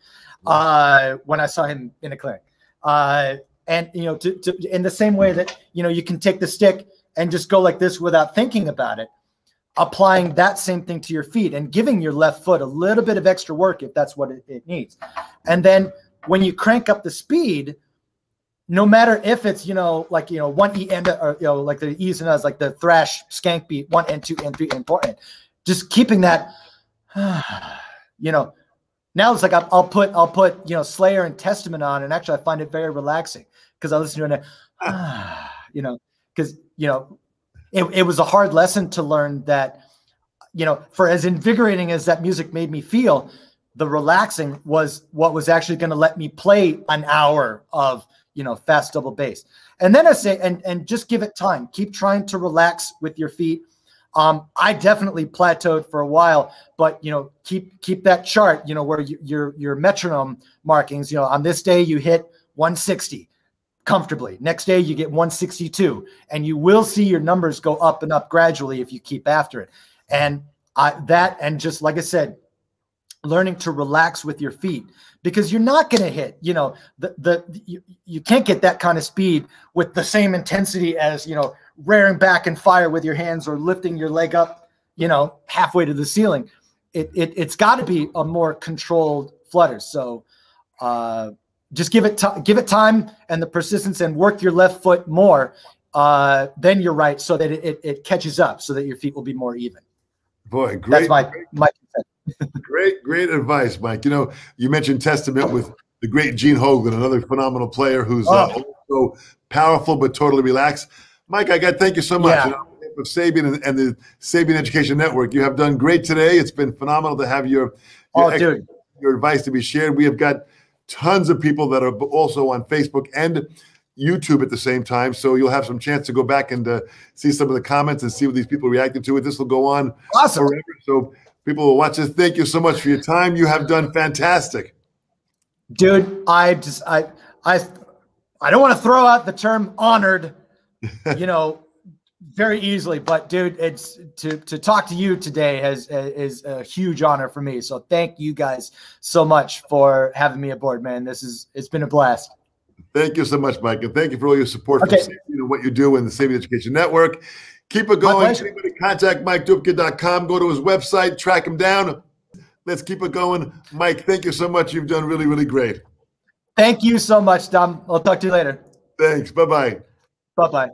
uh, when I saw him in a clinic. Uh, and you know, to, to, in the same way that you know you can take the stick and just go like this without thinking about it, applying that same thing to your feet and giving your left foot a little bit of extra work if that's what it, it needs. And then when you crank up the speed, no matter if it's you know like you know one E and or you know like the E's and U's like the thrash skank beat one and two and three and four and just keeping that you know now it's like I'll, I'll, put I'll put you know Slayer and Testament on and actually I find it very relaxing because I listen to it you know because you know it, it was a hard lesson to learn that you know for as invigorating as that music made me feel the relaxing was what was actually going to let me play an hour of you know, fast double bass. And then I say, and and just give it time. Keep trying to relax with your feet. Um, I definitely plateaued for a while, but you know, keep keep that chart. You know, where you, your your metronome markings. You know, on this day you hit 160 comfortably. Next day you get 162, and you will see your numbers go up and up gradually if you keep after it. And I, that, and just like I said, learning to relax with your feet because you're not going to hit you know the the you, you can't get that kind of speed with the same intensity as you know rearing back and fire with your hands or lifting your leg up you know halfway to the ceiling it, it it's got to be a more controlled flutter so uh just give it time give it time and the persistence and work your left foot more uh then you're right so that it, it, it catches up so that your feet will be more even boy great that's my my great, great advice, Mike. You know, you mentioned Testament with the great Gene Hoglan, another phenomenal player who's uh, oh. also powerful but totally relaxed. Mike, I got thank you so much. Yeah. You know, of Sabian and, and, the Sabian Education Network, you have done great today. It's been phenomenal to have your your, oh, your advice to be shared. We have got tons of people that are also on Facebook and YouTube at the same time. So you'll have some chance to go back and uh, see some of the comments and see what these people reacted to it. This will go on awesome. forever. So people will watch this. Thank you so much for your time. You have done fantastic. Dude, I just I I I don't want to throw out the term honored, you know, very easily, but dude, it's to to talk to you today has is a huge honor for me. So thank you guys so much for having me aboard, man. This is it's been a blast. Thank you so much, Mike, and thank you for all your support okay. for you know, what you do in the Sabian Education Network. Keep it going. Anybody contact MikeDupke.com. Go to his website, track him down. Let's keep it going. Mike, thank you so much. You've done really, really great. Thank you so much, Dom. I'll talk to you later. Thanks. Bye bye. Bye bye.